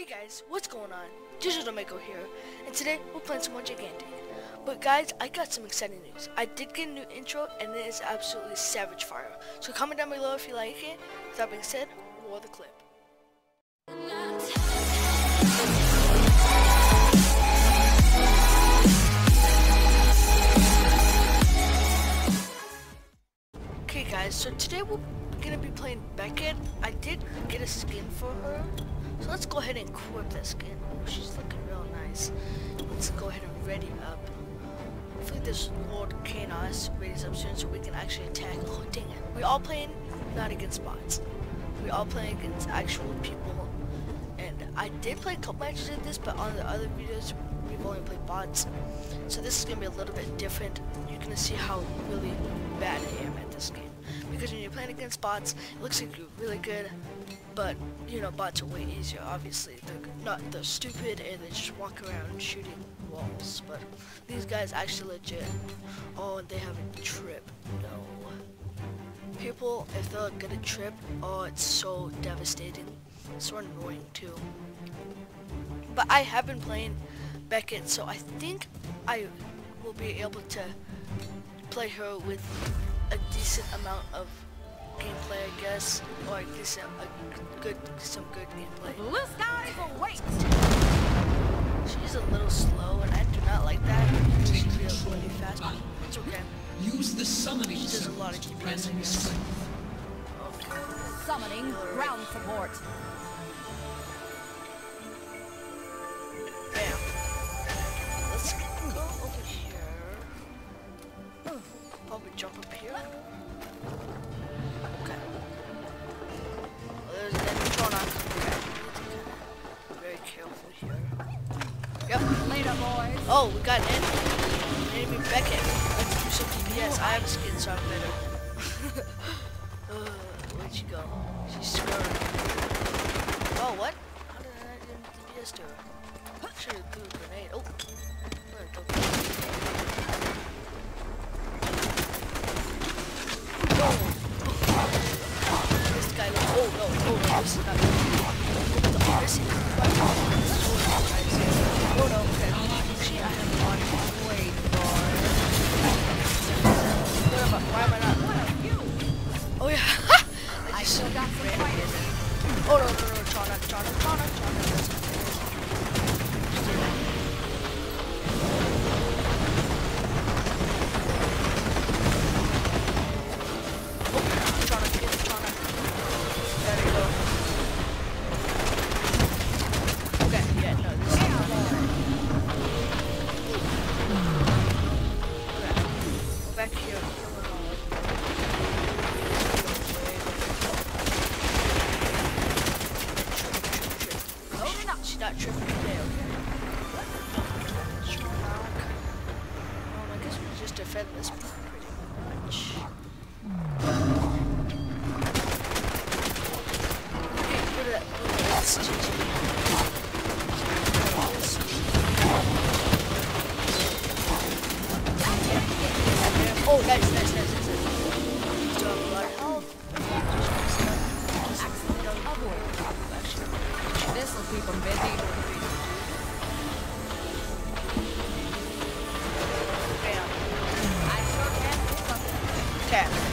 Hey guys, what's going on? Digital Mako here, and today we're playing some more Gigantic. But guys, I got some exciting news. I did get a new intro, and it is absolutely savage fire. So comment down below if you like it. With that being said, roll the clip. Okay guys, so today we're gonna be playing Beckett. I did get a skin for her, so let's go ahead and equip that skin. Oh, she's looking real nice. Let's go ahead and ready up. Hopefully this Lord Chaos readies up soon so we can actually attack. Oh dang it. We all playing not against bots. We all playing against actual people. And I did play a couple matches of this, but on the other videos we've only played bots. So this is gonna be a little bit different. You're gonna see how really bad I am at this game. Because when you're playing against bots, it looks like you're really good, but you know bots are way easier. Obviously, they're not they're stupid and they just walk around shooting walls. But these guys actually legit. Oh, and they have a Tripp. No. People, if they're gonna trip, oh, it's so devastating. So annoying too. But I have been playing Beckett, so I think I will be able to play her with a decent amount of gameplay, I guess, or a decent, a good, some good gameplay. Blue skies await. She's a little slow, and I do not like that. She feels really fast. It's okay. Use the summoning She does a lot of circle to DPS, I grant me guess. strength. Okay. Summoning ground support. Up here. Okay. Well, there's an enemy Trona. Okay. Very careful here. Yep. Later, boys. Oh, we got an enemy. Enemy Beckett. Let's do. I have a skin, so I'm better. uh, where'd she go? She's scurrying. Oh, what? How did I not get DPS to her? Should have threw a grenade. Oh. Okay.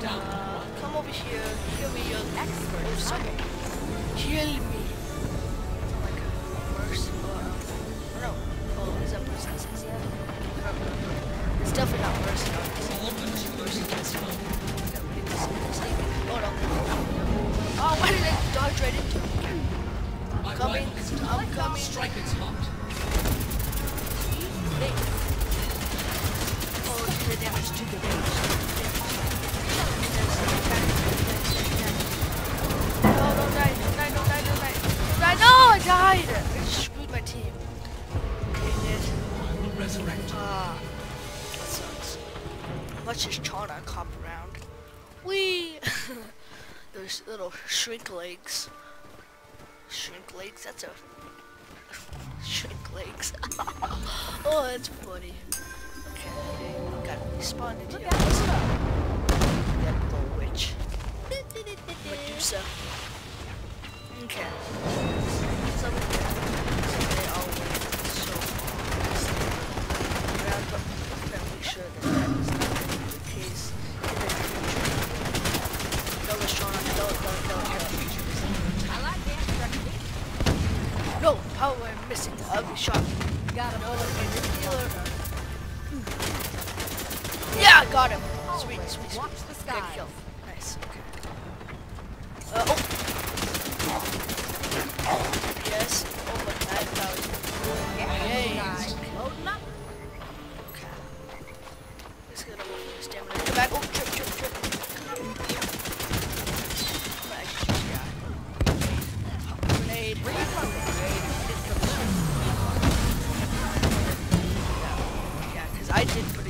Down. Uh, come over here. Heal me, young Expert Oh, someone. Heal me. Sound like a mercy or or no. Oh, is that person that says that? I don't know. It's definitely not mercy. All materials Oh no. Oh, why did I dodge right into? My Coming. I'm coming. Strike its heart. Hey. Oh, the damage to the damage. Ah, that sucks. Let's just to cop around. Wee! Those little shrink legs. Shrink legs? That's a... shrink legs. oh, that's funny. Okay, got respawned to. Look you. out. That little witch. Medusa. Okay. So we they all went so far. Around, but I'm gonna make sure that that is not the case in the future. No, Shauna, no, no, no, no. I like that. No, power I'm missing the ugly shot. Got No, another no, no, healer. Yeah, I got him. Sweet, sweet, sweet. Watch the Good kill. Nice. Okay. Uh, oh. Yes. I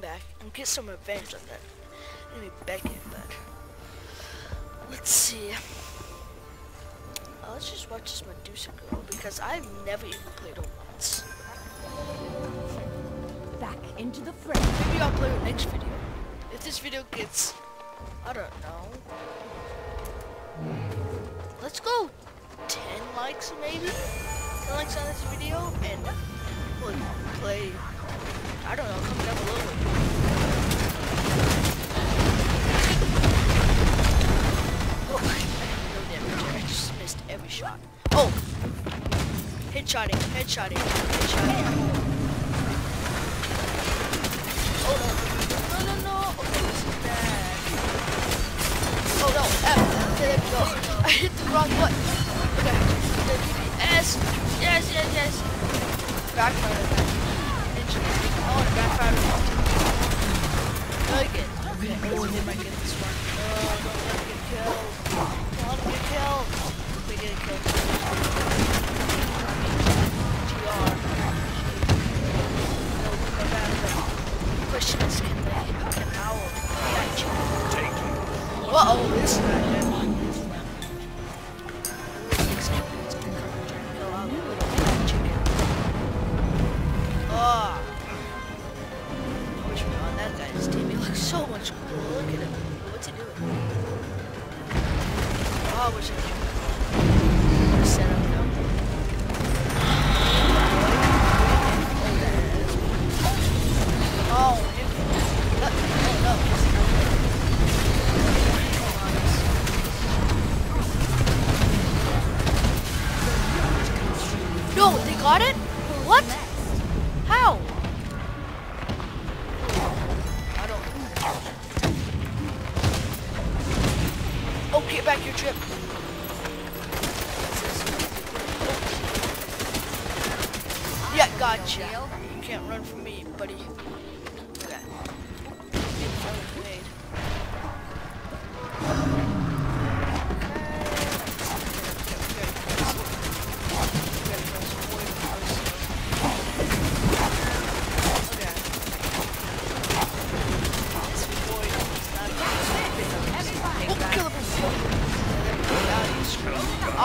back and get some revenge on that enemy Beckett, but let's see. Uh, let's just watch this Medusa girl because I've never even played her once. Back into the fray. Maybe I'll play her next video. If this video gets, I don't know. Let's go 10 likes maybe? 10 likes on this video and we'll play, I don't know, comment down below. Oh, no damage. Missed every shot. Oh! Headshotting, headshotting, headshotting. Oh no. No, no, no. Okay, this is bad. Oh no. F. Okay, there we go. I hit the wrong button. Okay. The Yes, yes, yes. Backfire that. Oh, it backfired. Really good. Okay, let's see if I get this one. Oh, don't let me get killed. Don't let me get killed. Get. No, no, Uh oh, this is not good. No. They got it? What? How? I don't. Oh, back your trip. Yeah, gotcha. You can't run from me, buddy.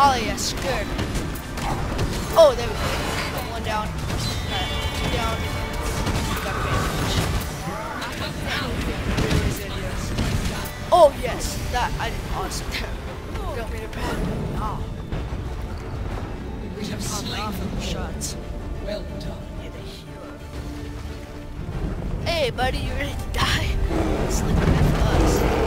volley yes, good. Oh, there we go. One down. Right, two down. Got bandage. Oh, yes. That, I did awesome. Don't be a bad. No. We have slain the shots. Well done. You're the hero. Hey, buddy, you ready to die? It's like us.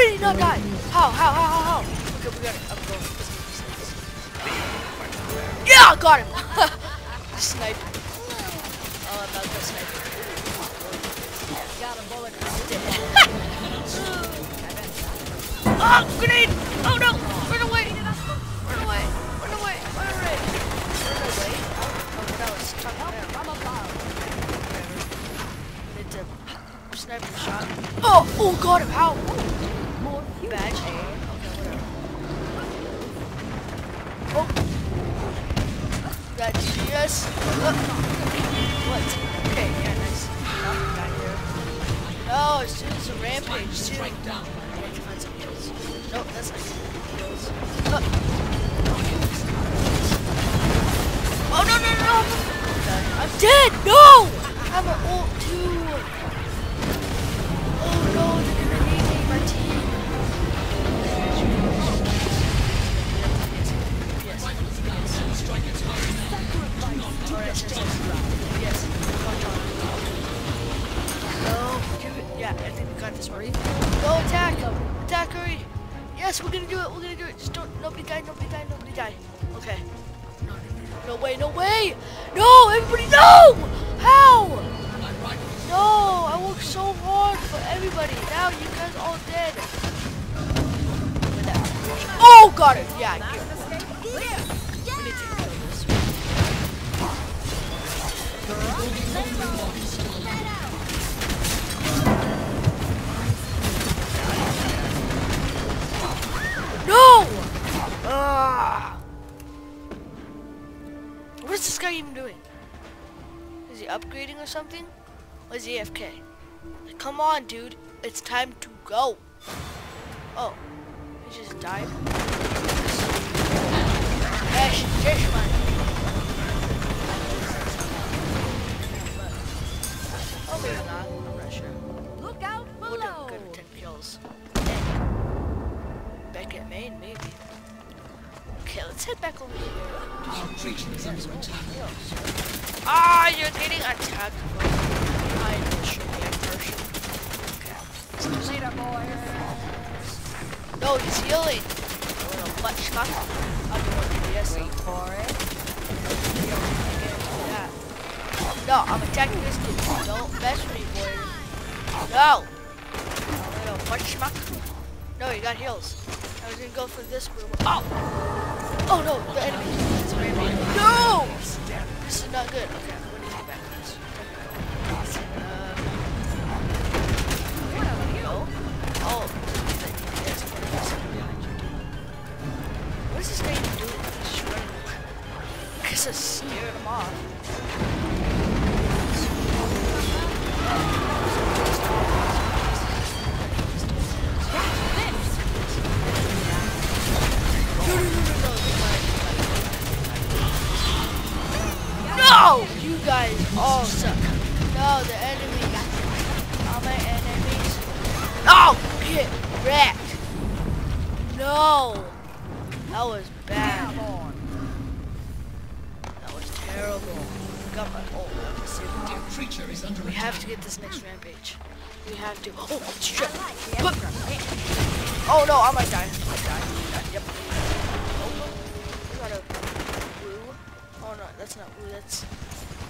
Did he not die? How? How? How? How? How? Okay, we got it. I'm going. Yeah, I got him. Snipe. Oh, I'm not gonna snipe. Got a bullet. Oh, grenade! Oh no! Run away! Run away! Run away! Run away! Run away! Oh, that was stuck there. From above. Need to sniper shot. Oh! Oh, got him! How? More fuel. Okay. Oh! That yes. Uh, what? Okay, yeah, nice. Nothing back here. No, it's just a rampage too. I to find some heals. Nope, that's not heals. Uh. Oh no no! no. I'm dead! No! I have an ult too! Got this one. Go attack! him. Attack, hurry! Yes, we're gonna do it, we're gonna do it. Just don't, nobody die, nobody die, nobody die. Okay. No, no, way, no way! No, everybody, no! How? No, I worked so hard for everybody. Now you guys all dead. Oh, got it. Yeah. No! Ah! What is this guy even doing? Is he upgrading or something? Or is he AFK? Come on, dude. It's time to go. Oh. He just died? Ash. Oh, maybe not. I'm not sure. Look out We'll do below. good with 10 kills. Main, maybe. Okay, let's head back over here. Ah, you're getting attacked the shooting person. Okay. Later. No, he's healing. I'm going yes. Wait for it. No, I'm attacking this dude. Don't mess with me, boy. No. Little butt schmuck. No, got heals. Was gonna go for this, room. oh, oh no, the enemy. It's. No, this is not good. Okay, I'm gonna get back to this. Uh, we. Oh. What is this guy even doing? I guess I scared him off. Oh, all suck. No, the enemy. Got me. all my enemies. Oh! Get wrecked. No! That was bad. That was terrible. Got my ult. Creature is under We have to get this next rampage. We have to. Oh, shit. Oh no, I might die. I might die. Yep. Oh, oh no. We gotta That's not blue. That's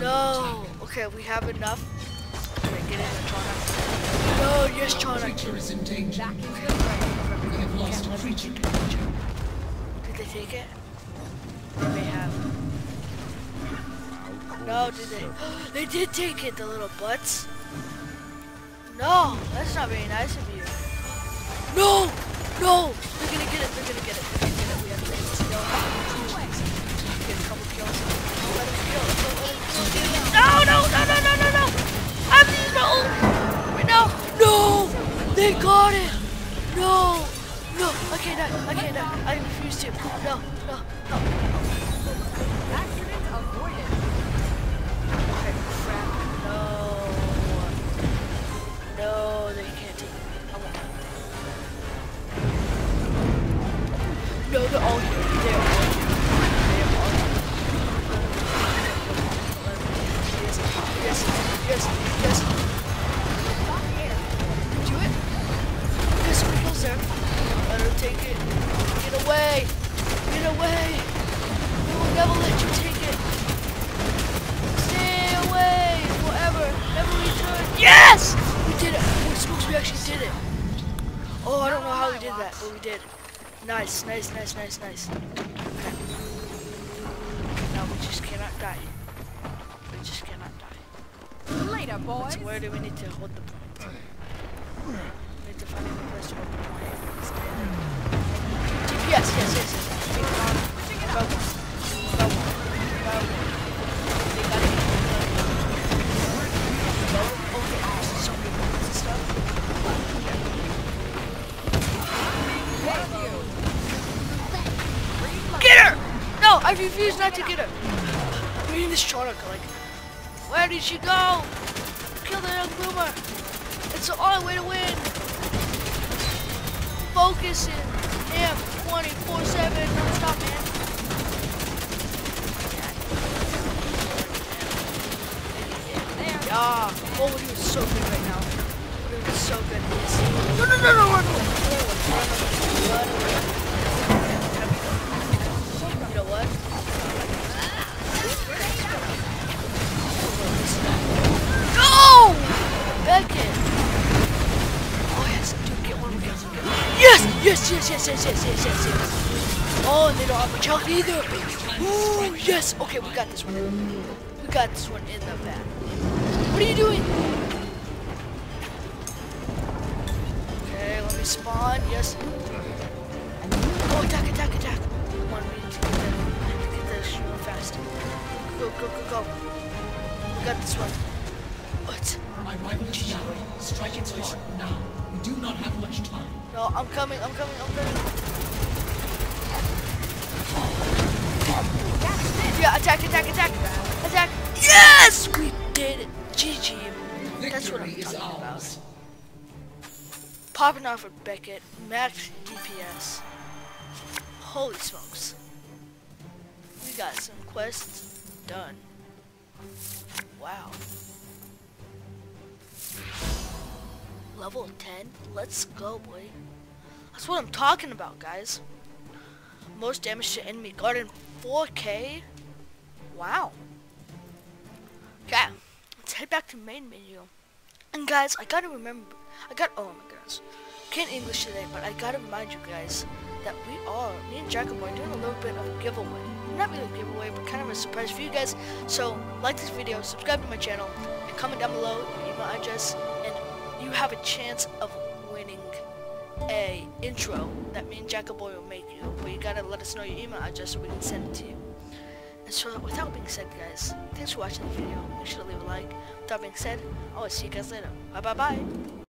No. Okay, we have enough. Okay, get in there, Chana. No, yes, Chana. creature is in danger. Back into the fray. We have lost a creature. Did they take it? They may have. No, did they? they did take it, the little butts. No, that's not very nice of you. No! No! They're gonna get it, they're gonna get it, they're gonna get it. We have to make this go. Get a couple kills. No, no, no, no, no, no, no! I'm my ult! Right! No! They got it! No! No! I can't die! I can't die! I refuse to! No! No! No! No. No, they can't take won't. No. They're all here. They're yes, yes, yes. Do it. Kills there. Let her take it. Get away. Get away. We will never let you take it. Stay away forever. Never return. Yes! We did it. Smokes, we actually did it. Oh, I don't know how we did that, but we did. Nice, nice, nice, nice, nice. Okay. Now we just cannot die. Later, boys. So where do we need to hold the point? We need to find a place to hold the point. GPS, yes, yes, yes. Take it one. Go one. Go one. They got it. Go. Okay, this is so good. This is stuff. Get her! No, I refuse not to get her. We need this Charlotte, like, where did she go? Kill the young boomer. It's the only way to win. Focus in. Damn, 24-7. Don't stop, man. Yeah. Oh, we're so good right now. We're so good. Yes. No, no, no, no, run away. Run away. You Yes, yes, yes, yes, yes, yes, yes. Oh, and they don't have much health either. Ooh, yes! Okay, we got this one. We got this one in the back. What are you doing? Okay, let me spawn. Yes. Oh, attack, attack, attack. Come on, we need to get that, get that shooter fast. Go, go, go, go. We got this one. My rival is down. Strike its heart now. We do not have much time. No, I'm coming, I'm coming, I'm coming. Yeah, attack, attack, attack, attack. Yes! We did it. GG. That's what I'm talking about. Popping off with Beckett, max DPS. Holy smokes. We got some quests done. Wow. Level 10? Let's go, boy. That's what I'm talking about, guys. Most damage to enemy garden 4k? Wow. Okay, let's head back to main menu. And guys, I gotta remember, I got, oh my goodness. Can't English today, but I gotta remind you guys that we are, me and Jacob are doing a little bit of giveaway. Not really a giveaway, but kind of a surprise for you guys. So, like this video, subscribe to my channel, and comment down below address, and you have a chance of winning a intro that me and Jacob will make you. But you gotta let us know your email address so we can send it to you. And so, with that being said, guys, thanks for watching the video. Make sure to leave a like. With that being said, I will see you guys later. Bye bye bye.